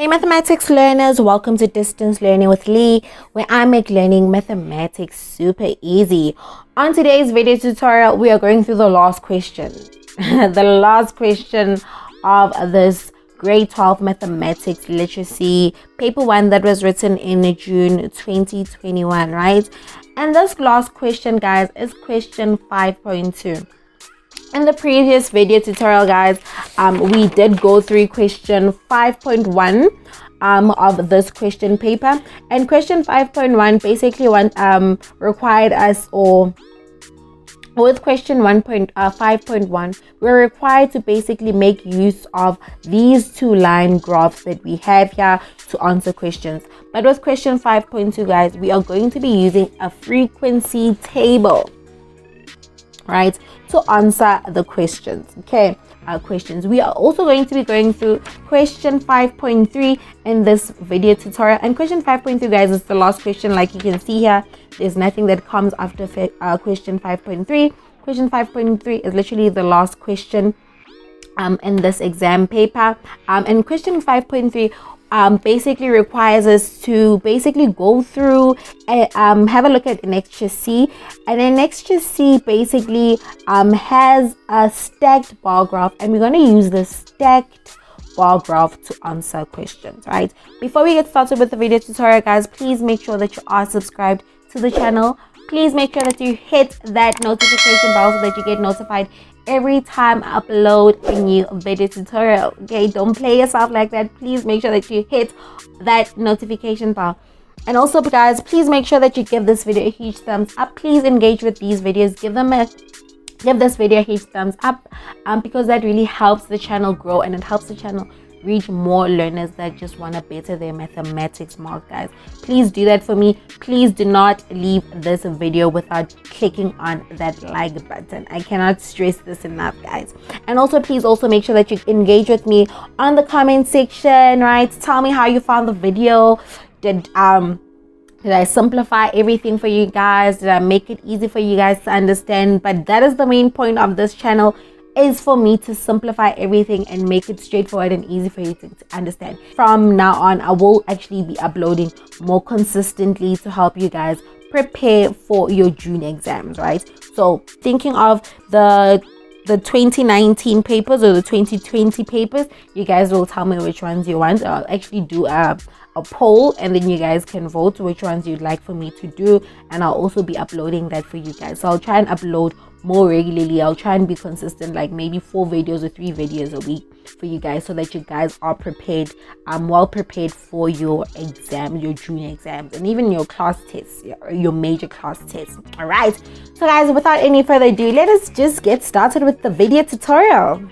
Hey mathematics learners, welcome to Distance Learning with Lee, where I make learning mathematics super easy. On today's video tutorial, we are going through the last question. the last question of this grade 12 mathematics literacy paper one that was written in June 2021, right? And this last question, guys, is question 5.2 in the previous video tutorial guys um, we did go through question 5.1 um, of this question paper. And question 5.1 basically one um, required us or with question 1.5.1 uh, we're required to basically make use of these two line graphs that we have here to answer questions. But with question 5.2 guys we are going to be using a frequency table right to answer the questions okay? Uh, questions. We are also going to be going through question 5.3 in this video tutorial. And question 5.3 guys is the last question. Like you can see here there's nothing that comes after uh, question 5.3 question 5.3 is literally the last question um, in this exam paper. Um, and question 5.3 um, basically requires us to basically go through and um, have a look at Annexure C. And Annexure C basically um, has a stacked bar graph and we're going to use the stacked bar graph to answer questions, right? Before we get started with the video tutorial, guys, please make sure that you are subscribed to the channel. Please make sure that you hit that notification bell so that you get notified every time I upload a new video tutorial. Okay, don't play yourself like that. Please make sure that you hit that notification bell. And also, guys, please make sure that you give this video a huge thumbs up. Please engage with these videos. Give them a give this video a huge thumbs up um, because that really helps the channel grow and it helps the channel reach more learners that just want to better their mathematics mark guys. Please do that for me. Please do not leave this video without clicking on that like button. I cannot stress this enough guys. And also please also make sure that you engage with me on the comment section right? Tell me how you found the video. Did um did I simplify everything for you guys? Did I make it easy for you guys to understand? But that is the main point of this channel is for me to simplify everything and make it straightforward and easy for you to, to, understand. From now on, I will actually be uploading more consistently to help you guys prepare for your June exams, right? So thinking of the the 2019 papers or the 2020 papers, you guys will tell me which ones you want. I'll actually do a, a poll and then you guys can vote which ones you'd like for me to do. And I'll also be uploading that for you guys. So I'll try and upload more regularly i'll try and be consistent like maybe four videos or three videos a week for you guys so that you guys are prepared i'm well prepared for your exam your junior exams and even your class tests your major class tests all right so guys without any further ado let us just get started with the video tutorial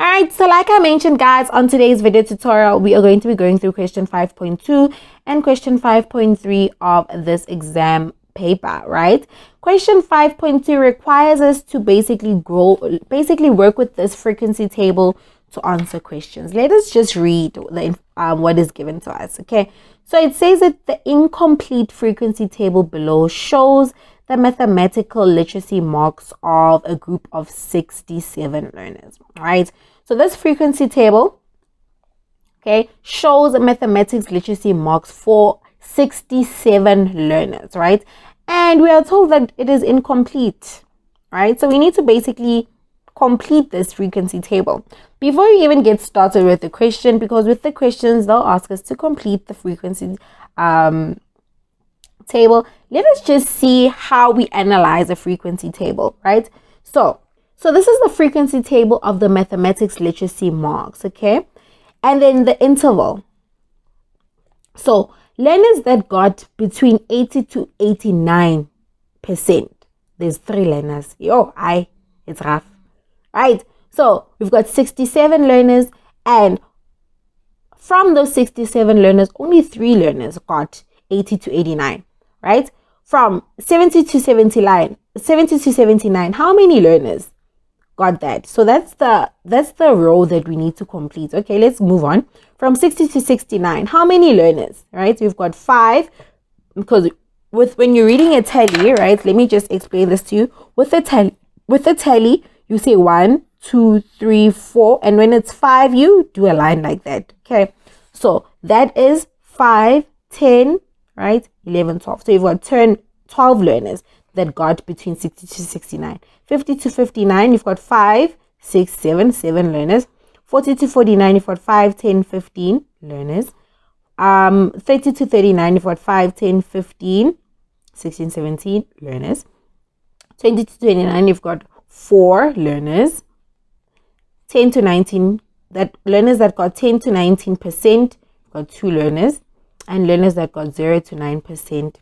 Alright, so like I mentioned guys, on today's video tutorial, we are going to be going through question 5.2 and question 5.3 of this exam paper, right? Question 5.2 requires us to basically grow, basically work with this frequency table to answer questions. Let us just read the, um, what is given to us, okay? So it says that the incomplete frequency table below shows the mathematical literacy marks of a group of 67 learners, right? So this frequency table, okay, shows mathematics literacy marks for 67 learners, right? And we are told that it is incomplete, right? So we need to basically complete this frequency table before you even get started with the question because with the questions they'll ask us to complete the frequency um, table, let us just see how we analyze a frequency table, right? So, so this is the frequency table of the mathematics literacy marks, okay? And then the interval. So, learners that got between 80 to 89%. There's three learners. Yo, I, it's rough. Right? So, we've got 67 learners and from those 67 learners, only three learners got 80 to 89 right? From 70 to 79, 70 to 79, how many learners got that? So that's the that's the row that we need to complete. Okay, let's move on. from 60 to 69, how many learners, right? We've got five because with when you're reading a tally, right? Let me just explain this to you. With a tally, with a tally, you say one, two, three, four, and when it's five, you do a line like that. Okay, so that is five ten right? 11, 12. So you've got 10, 12 learners that got between 60 to 69. 50 to 59, you've got 5, 6, 7, 7 learners. 40 to 49, you've got 5, 10, 15 learners. Um, 30 to 39, you've got 5, 10, 15, 16, 17 learners. 20 to 29, you've got 4 learners. 10 to 19, that learners that got 10 to 19% got 2 learners. And learners that got 0 to 9%,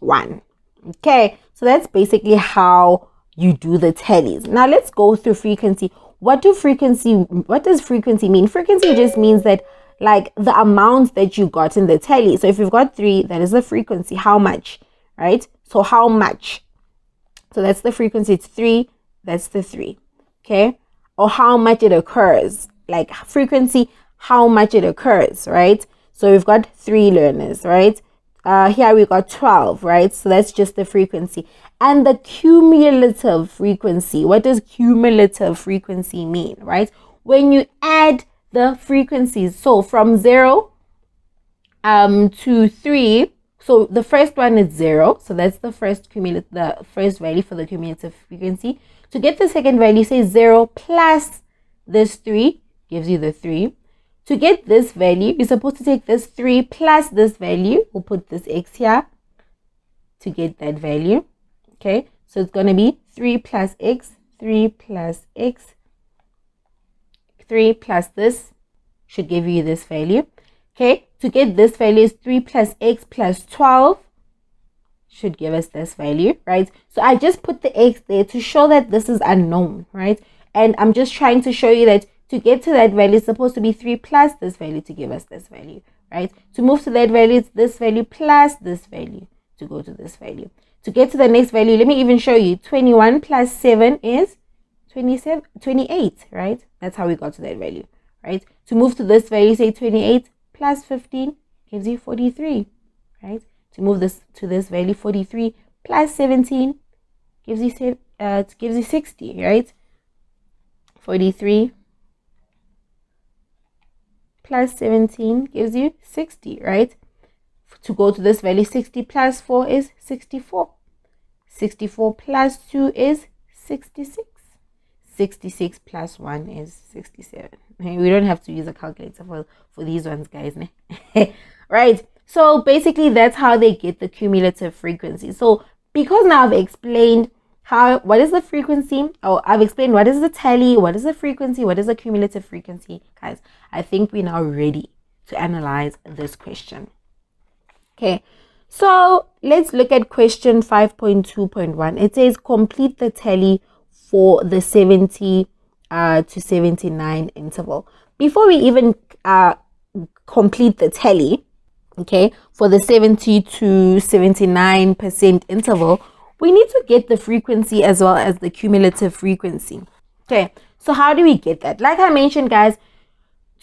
1. Okay, so that's basically how you do the tallies. Now let's go through frequency. What do frequency, what does frequency mean? Frequency just means that like the amount that you got in the tally. So if you've got three, that is the frequency. How much, right? So how much? So that's the frequency. It's three. That's the three. Okay. Or how much it occurs. Like frequency, how much it occurs, right? So we've got three learners, right? Uh, here we got 12, right? So that's just the frequency. And the cumulative frequency. What does cumulative frequency mean, right? When you add the frequencies. So from 0 um, to 3, so the first one is 0. So that's the first cumulative, the first value for the cumulative frequency. To get the second value, say 0 plus this 3 gives you the 3. To get this value, you're supposed to take this 3 plus this value. We'll put this x here to get that value. Okay, so it's going to be 3 plus x, 3 plus x 3 plus this should give you this value. Okay, to get this value is 3 plus x plus 12 should give us this value, right? So I just put the x there to show that this is unknown, right? And I'm just trying to show you that to get to that value, it's supposed to be 3 plus this value to give us this value, right? To move to that value, it's this value plus this value to go to this value. To get to the next value, let me even show you. 21 plus 7 is 27, 28, right? That's how we got to that value, right? To move to this value, say 28 plus 15 gives you 43, right? To move this to this value, 43 plus 17 gives you uh, gives you 60, right? 43 plus 17 gives you 60, right? To go to this value, 60 plus 4 is 64. 64 plus 2 is 66. 66 plus 1 is 67 we don't have to use a calculator for for these ones guys right so basically that's how they get the cumulative frequency so because now i've explained how what is the frequency? Oh i've explained what is the tally what is the frequency what is the cumulative frequency. Guys i think we're now ready to analyze this question. Okay so let's look at question 5.2.1 it says complete the tally for the 70 uh, to 79 interval. Before we even uh, complete the tally, okay, for the 70 to 79% interval, we need to get the frequency as well as the cumulative frequency. Okay, so how do we get that? Like I mentioned, guys,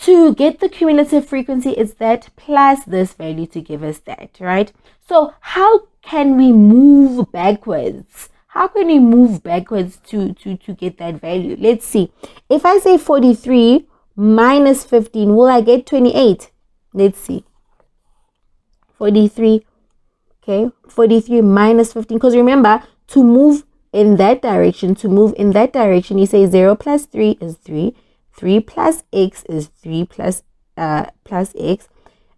to get the cumulative frequency, is that plus this value to give us that, right? So how can we move backwards? how can we move backwards to, to, to get that value? Let's see. If I say 43 minus 15, will I get 28? Let's see. 43, okay, 43 minus 15. Because remember, to move in that direction, to move in that direction, you say 0 plus 3 is 3. 3 plus x is 3 plus, uh, plus x.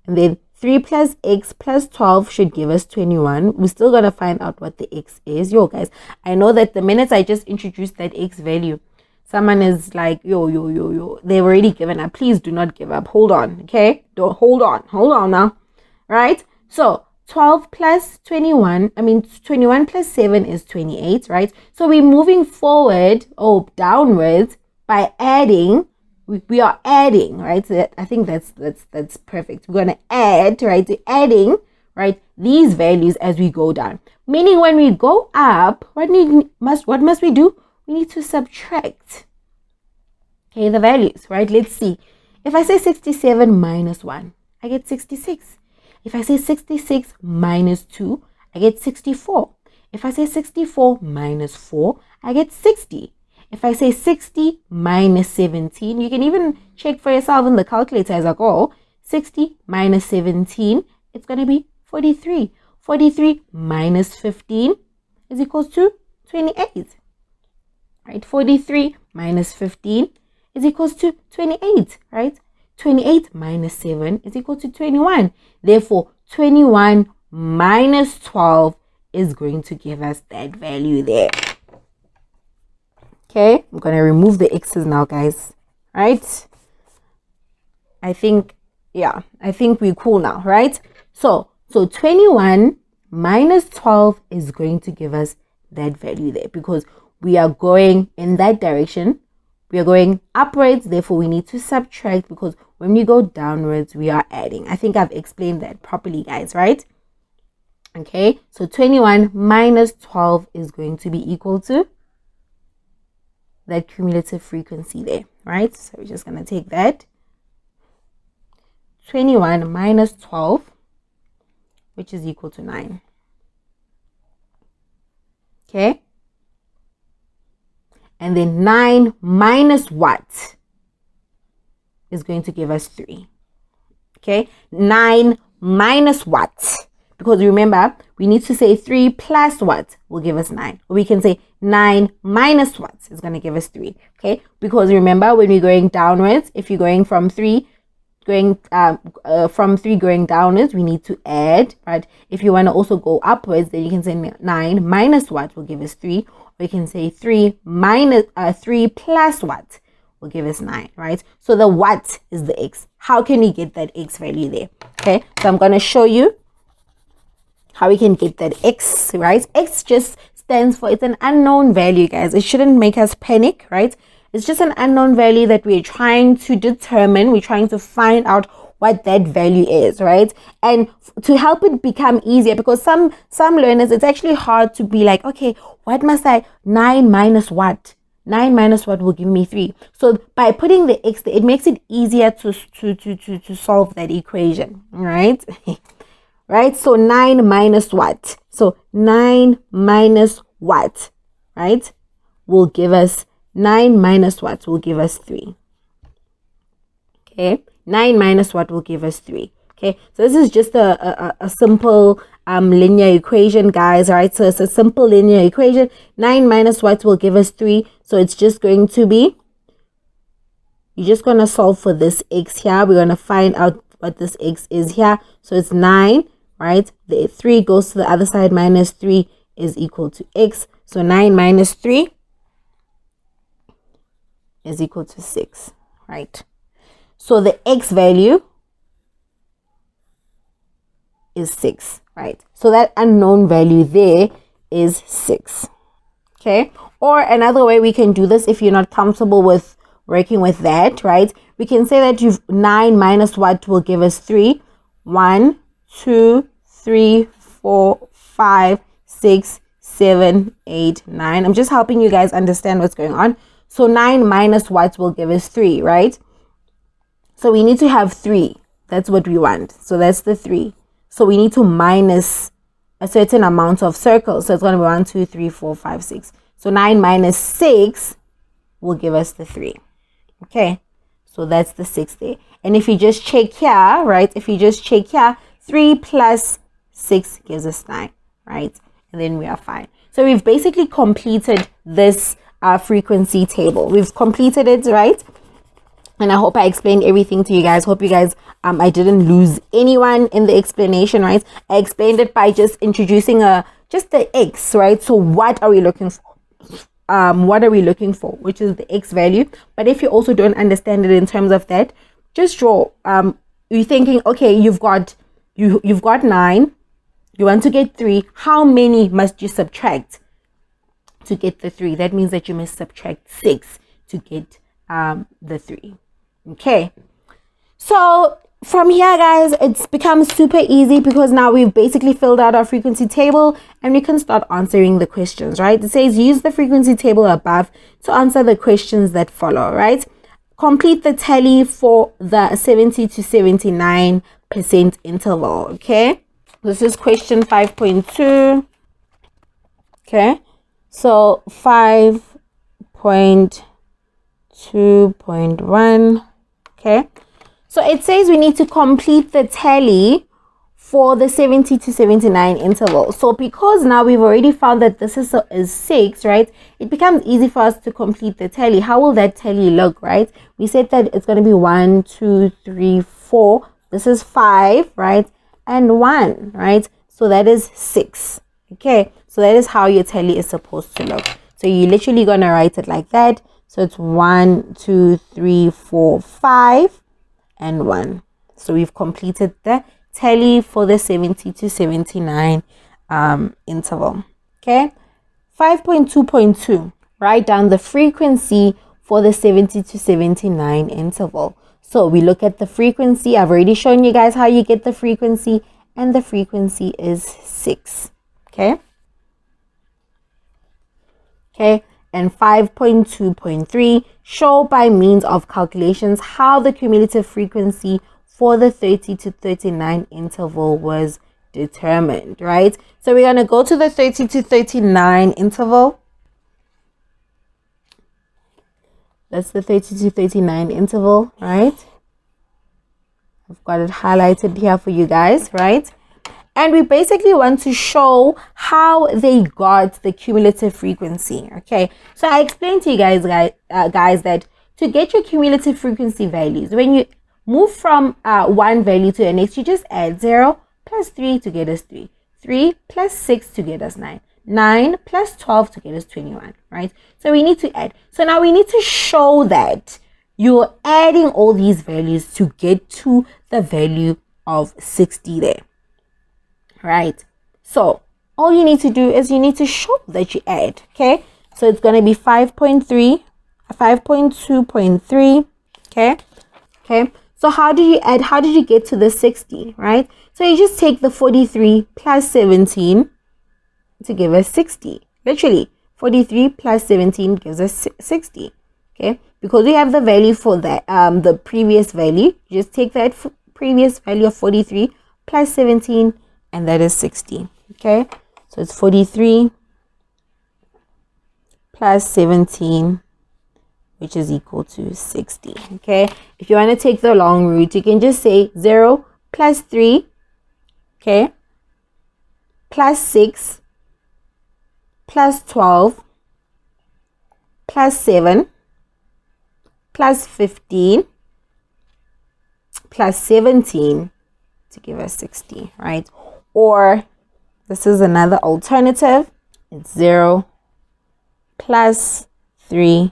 And then 3 plus x plus 12 should give us 21. We're still going to find out what the x is. Yo, guys, I know that the minute I just introduced that x value, someone is like, yo, yo, yo, yo, they've already given up. Please do not give up. Hold on, okay? Don't hold on. Hold on now. Right? So 12 plus 21, I mean 21 plus 7 is 28, right? So we're moving forward or downwards by adding we, are adding, right? So I think that's that's that's perfect. We're gonna add, right? To adding, right? These values as we go down. Meaning when we go up, what need must what must we do? We need to subtract. Okay, the values, right? Let's see. If I say 67 minus 1, I get 66. If I say 66 minus 2, I get 64. If I say 64 minus 4, I get 60. If I say 60 minus 17, you can even check for yourself in the calculator as I go. 60 minus 17, it's going to be 43. 43 minus 15 is equals to 28. Right? 43 minus 15 is equals to 28, right? 28 minus 7 is equal to 21. Therefore, 21 minus 12 is going to give us that value there. Okay, I'm going to remove the x's now, guys. Right? I think, yeah, I think we're cool now, right? So, so 21 minus 12 is going to give us that value there because we are going in that direction. We are going upwards, therefore we need to subtract because when we go downwards, we are adding. I think I've explained that properly, guys, right? Okay, so 21 minus 12 is going to be equal to that cumulative frequency there, right? So we're just going to take that. 21 minus 12, which is equal to 9. Okay. And then 9 minus what is going to give us 3. Okay. 9 minus what? Because remember, we need to say 3 plus what will give us 9. Or we can say 9 minus what is going to give us 3. Okay. Because remember, when we're going downwards, if you're going from 3 going um, uh, from 3 going downwards, we need to add, right? If you want to also go upwards, then you can say 9 minus what will give us 3. You can say 3 minus uh, 3 plus what will give us 9, right? So the what is the x. How can we get that x value there? Okay, so I'm going to show you how we can get that x, right? x just stands for, it's an unknown value, guys. It shouldn't make us panic, right? It's just an unknown value that we're trying to determine. We're trying to find out what that value is right? And to help it become easier because some some learners it's actually hard to be like okay what must i 9 minus what? 9 minus what will give me 3 so by putting the x it makes it easier to to to to, to solve that equation right? Right? So 9 minus what? So 9 minus what? Right? Will give us 9 minus what will give us 3 okay 9 minus what will give us 3 okay so this is just a, a, a simple um, linear equation guys right? So it's a simple linear equation. 9 minus what will give us 3 so it's just going to be you're just going to solve for this x here. We're going to find out what this x is here. So it's 9 right? The 3 goes to the other side. Minus 3 is equal to x. So 9 minus 3 is equal to 6 right so the x value is 6 right? So that unknown value there is 6 okay? Or another way we can do this if you're not comfortable with working with that right? We can say that you've 9 minus what will give us 3 1 2 3 4 5 6 7 8 9 i'm just helping you guys understand what's going on. So 9 minus what will give us 3 right so we need to have 3 that's what we want. So that's the 3 so we need to minus a certain amount of circles. So it's going to be 1 2 3 4 5 6 so 9 minus 6 will give us the 3 okay? So that's the 6 there. And if you just check here right? If you just check here 3 plus 6 gives us 9, right? And then we are fine. So we've basically completed this uh, frequency table. We've completed it, right? And I hope I explained everything to you guys. Hope you guys, um, I didn't lose anyone in the explanation, right? I explained it by just introducing a, just the X, right? So what are we looking for? Um, what are we looking for? Which is the X value. But if you also don't understand it in terms of that, just draw. Um, you're thinking, okay, you've got, you, you've got nine you want to get 3. How many must you subtract to get the 3? That means that you must subtract 6 to get um, the 3. Okay. So from here guys it's become super easy because now we've basically filled out our frequency table and we can start answering the questions right? It says use the frequency table above to answer the questions that follow right? Complete the tally for the 70 to 79 percent interval okay? This is question 5.2 okay? So 5.2.1 okay so it says we need to complete the tally for the 70 to 79 interval. So because now we've already found that this is, is 6, right, it becomes easy for us to complete the tally. How will that tally look, right? We said that it's going to be 1, 2, 3, 4. This is 5, right? And 1, right? So that is 6. Okay, so that is how your tally is supposed to look. So you're literally going to write it like that. So it's 1, 2, 3, 4, 5, and 1. So we've completed the tally for the 70 to 79 um, interval. Okay, 5.2.2, write down the frequency for the 70 to 79 interval. So we look at the frequency. I've already shown you guys how you get the frequency, and the frequency is 6. Okay. Okay, and 5.2.3 show by means of calculations how the cumulative frequency for the 30 to 39 interval was determined, right? So we're going to go to the 30 to 39 interval. That's the 30 to 39 interval, right? I've got it highlighted here for you guys, right? And we basically want to show how they got the cumulative frequency, okay? So I explained to you guys, guys, uh, guys that to get your cumulative frequency values, when you move from uh, one value to the next, you just add 0 plus 3 to get us 3. 3 plus 6 to get us 9. 9 plus 12 to get us 21, right? So we need to add. So now we need to show that you're adding all these values to get to the value of 60 there, right? So all you need to do is you need to show that you add, okay? So it's going to be 5.3, 5.2.3, okay? Okay, so how did you add, how did you get to the 60, right? So you just take the 43 plus 17 to give us 60. Literally, 43 plus 17 gives us 60. Okay, because we have the value for that, um, the previous value, just take that previous value of 43 plus 17 and that is 60. Okay, so it's 43 plus 17 which is equal to 60 okay? If you want to take the long route you can just say 0 plus 3 okay? Plus 6 plus 12 plus 7 plus 15 plus 17 to give us 60 right or this is another alternative. It's 0 plus 3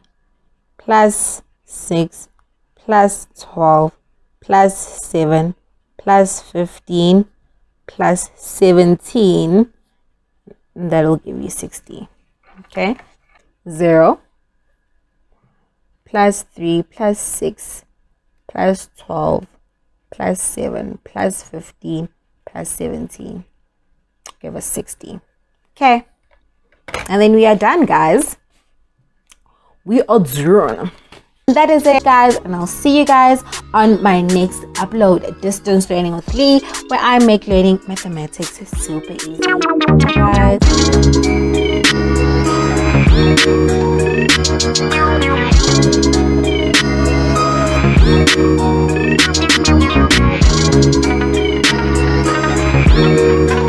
plus 6 plus 12 plus 7 plus 15 plus 17 that'll give you 60 okay? 0 plus 3 plus 6 plus 12 plus 7 plus 15 plus 17 give us 60 okay. And then we are done guys. We are done. that is it guys and i'll see you guys on my next upload distance learning with lee where i make learning mathematics super easy. Guys Música